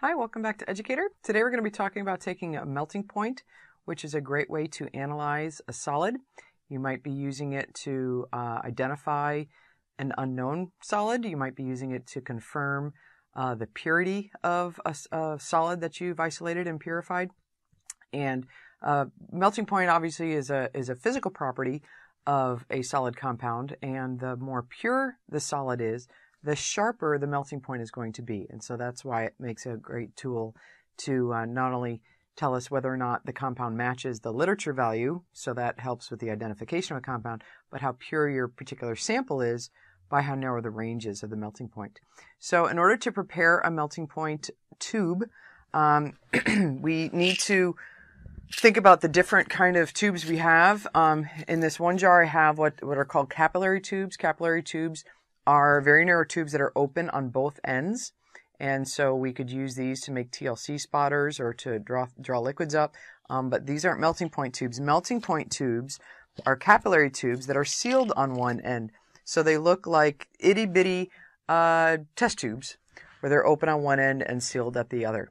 Hi, welcome back to Educator. Today we're going to be talking about taking a melting point, which is a great way to analyze a solid. You might be using it to uh, identify an unknown solid. You might be using it to confirm uh, the purity of a, a, solid that you've isolated and purified. And uh, melting point obviously is a is a physical property of a solid compound, and the more pure the solid is, the sharper the melting point is going to be. And so that's why it makes a great tool to uh, not only tell us whether or not the compound matches the literature value, so that helps with the identification of a compound, but how pure your particular sample is by how narrow the range is of the melting point. So in order to prepare a melting point tube, um, we need to think about the different kind of tubes we have. Um, in this one jar, I have what, what are called capillary tubes. Capillary tubes are very narrow tubes that are open on both ends. And so we could use these to make TLC spotters or to draw, draw liquids up. Um, but these aren't melting point tubes. Melting point tubes are capillary tubes that are sealed on one end. So they look like itty bitty uh, test tubes where they're open on one end and sealed at the other.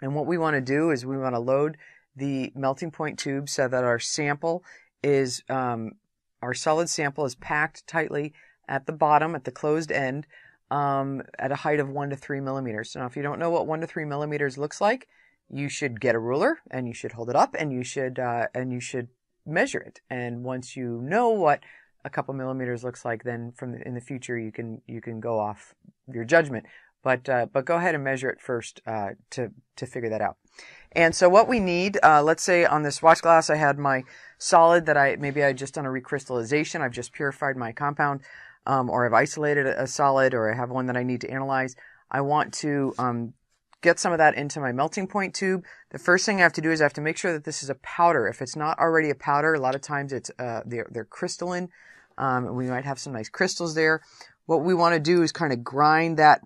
And what we want to do is we want to load the melting point tube so that our sample is, um, our solid sample is packed tightly at the bottom, at the closed end, um, at a height of one to three millimeters. So now if you don't know what one to three millimeters looks like, you should get a ruler and you should hold it up and you should, uh, and you should measure it. And once you know what a couple millimeters looks like, then from the, in the future you can, you can go off your judgment. But, uh, but go ahead and measure it first, uh, to, to figure that out. And so what we need, uh, let's say on this watch glass, I had my solid that I, maybe I just done a recrystallization. I've just purified my compound um, or I've isolated a solid, or I have one that I need to analyze. I want to um, get some of that into my melting point tube. The first thing I have to do is I have to make sure that this is a powder. If it's not already a powder, a lot of times it's uh, they're, they're crystalline. Um, we might have some nice crystals there. What we want to do is kind of grind that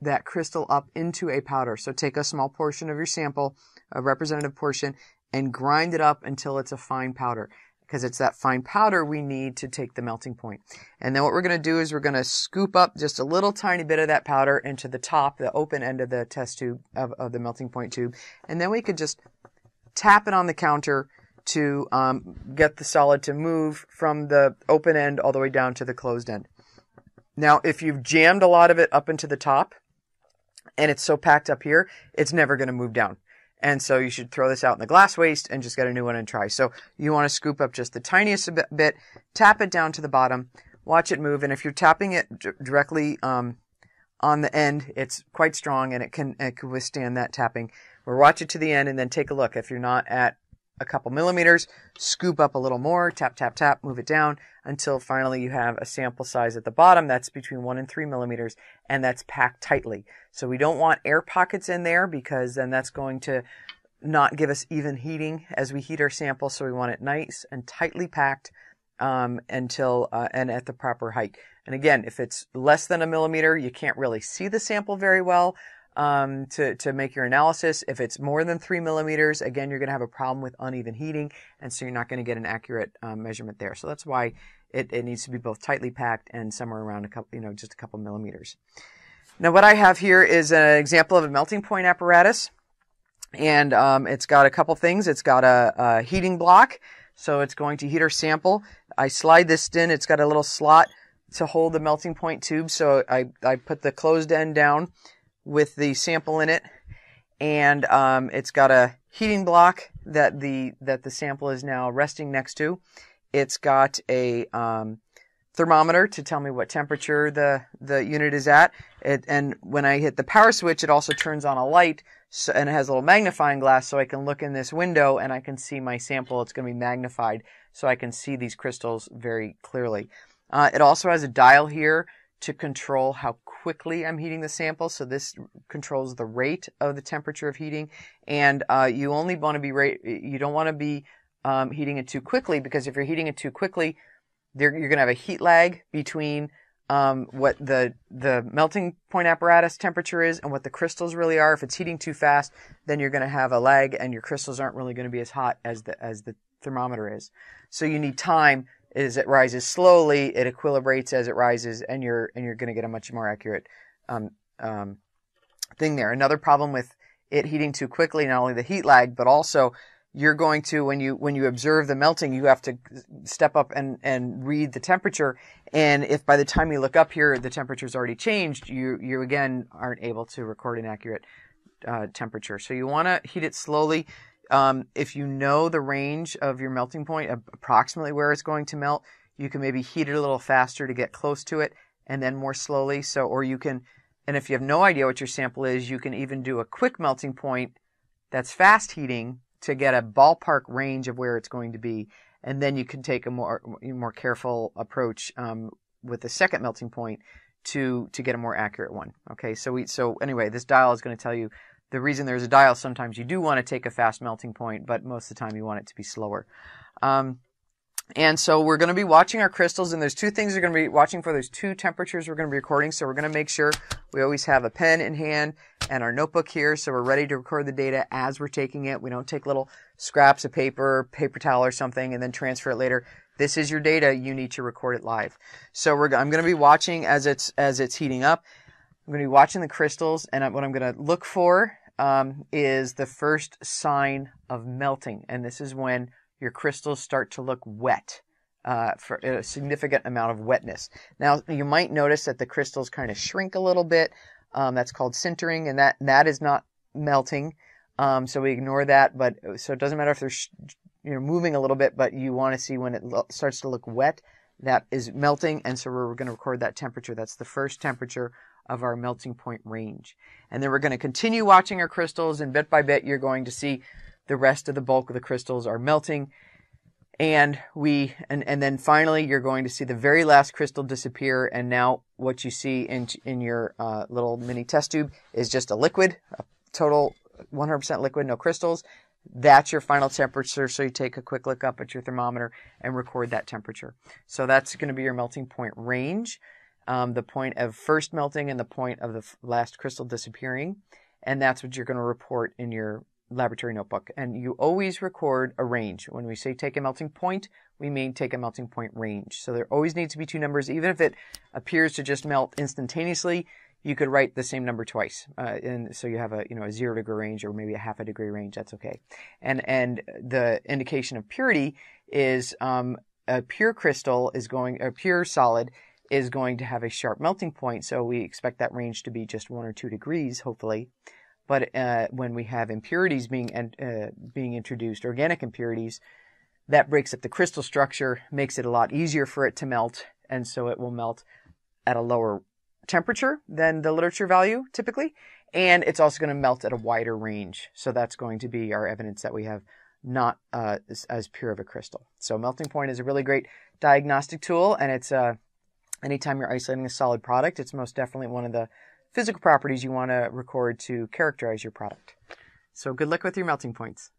that crystal up into a powder. So take a small portion of your sample, a representative portion, and grind it up until it's a fine powder because it's that fine powder we need to take the melting point. And then what we're going to do is we're going to scoop up just a little tiny bit of that powder into the top, the open end of the test tube of, of the melting point tube. And then we could just tap it on the counter to um, get the solid to move from the open end all the way down to the closed end. Now, if you've jammed a lot of it up into the top and it's so packed up here, it's never going to move down. And so you should throw this out in the glass waste and just get a new one and try. So you want to scoop up just the tiniest bit, tap it down to the bottom, watch it move. And if you're tapping it directly um, on the end, it's quite strong and it can, it can withstand that tapping. Or watch it to the end and then take a look. If you're not at a couple millimeters, scoop up a little more, tap, tap, tap, move it down until finally you have a sample size at the bottom that's between one and three millimeters and that's packed tightly. So we don't want air pockets in there because then that's going to not give us even heating as we heat our sample. So we want it nice and tightly packed um, until uh, and at the proper height. And again, if it's less than a millimeter, you can't really see the sample very well um, to, to make your analysis. If it's more than three millimeters, again, you're going to have a problem with uneven heating, and so you're not going to get an accurate um, measurement there. So that's why it, it needs to be both tightly packed and somewhere around a couple, you know, just a couple millimeters. Now, what I have here is an example of a melting point apparatus, and um, it's got a couple things. It's got a, a heating block, so it's going to heat our sample. I slide this in. It's got a little slot to hold the melting point tube, so I, I put the closed end down with the sample in it, and um, it's got a heating block that the that the sample is now resting next to. It's got a um, thermometer to tell me what temperature the the unit is at. It, and when I hit the power switch, it also turns on a light, so, and it has a little magnifying glass, so I can look in this window and I can see my sample. It's going to be magnified, so I can see these crystals very clearly. Uh, it also has a dial here to control how quickly I'm heating the sample. So this controls the rate of the temperature of heating. And uh, you only want to be rate, you don't want to be um, heating it too quickly because if you're heating it too quickly, you're going to have a heat lag between um, what the the melting point apparatus temperature is and what the crystals really are. If it's heating too fast, then you're going to have a lag, and your crystals aren't really going to be as hot as the as the thermometer is. So you need time as it rises slowly, it equilibrates as it rises, and you're and you're going to get a much more accurate um, um, thing there. Another problem with it heating too quickly, not only the heat lag, but also you're going to when you when you observe the melting you have to step up and and read the temperature and if by the time you look up here the temperature's already changed you you again aren't able to record an accurate uh, temperature so you want to heat it slowly um, if you know the range of your melting point approximately where it's going to melt you can maybe heat it a little faster to get close to it and then more slowly. So or you can and if you have no idea what your sample is you can even do a quick melting point that's fast heating to get a ballpark range of where it's going to be, and then you can take a more more careful approach um, with the second melting point to to get a more accurate one. Okay, so we so anyway, this dial is going to tell you the reason there's a dial. Sometimes you do want to take a fast melting point, but most of the time you want it to be slower. Um, and so we're going to be watching our crystals, and there's two things we're going to be watching for. There's two temperatures we're going to be recording, so we're going to make sure we always have a pen in hand and our notebook here, so we're ready to record the data as we're taking it. We don't take little scraps of paper, paper towel or something, and then transfer it later. This is your data. You need to record it live. So we're, I'm going to be watching as it's as it's heating up. I'm going to be watching the crystals, and what I'm going to look for um, is the first sign of melting, and this is when your crystals start to look wet. Uh, for a significant amount of wetness. Now, you might notice that the crystals kind of shrink a little bit. Um, that's called sintering, and that that is not melting. Um, so we ignore that. But so it doesn't matter if they're sh- you know moving a little bit, but you want to see when it lo- starts to look wet. That is melting, and so we're going to record that temperature. That's the first temperature of our melting point range. And then we're going to continue watching our crystals, and bit by bit, you're going to see the rest of the bulk of the crystals are melting. And we, and, and then finally, you're going to see the very last crystal disappear. And now what you see in, in your uh, little mini test tube is just a liquid, a total 100% liquid, no crystals. That's your final temperature. So you take a quick look up at your thermometer and record that temperature. So that's going to be your melting point range, um, the point of first melting and the point of the last crystal disappearing. And that's what you're going to report in your laboratory notebook. And you always record a range. When we say take a melting point, we mean take a melting point range. So there always needs to be two numbers. Even if it appears to just melt instantaneously, you could write the same number twice. Uh, and so you have a, you know, a zero degree range or maybe a half a degree range. That's okay. And, and the indication of purity is, um, a pure crystal is going, a pure solid is going to have a sharp melting point. So we expect that range to be just one or two degrees, hopefully. But uh, when we have impurities being uh, being introduced, organic impurities, that breaks up the crystal structure, makes it a lot easier for it to melt, and so it will melt at a lower temperature than the literature value typically, and it's also going to melt at a wider range. So that's going to be our evidence that we have not uh, as, as, pure of a crystal. So melting point is a really great diagnostic tool, and it's uh, anytime you're isolating a solid product, it's most definitely one of the physical properties you want to record to characterize your product. So good luck with your melting points.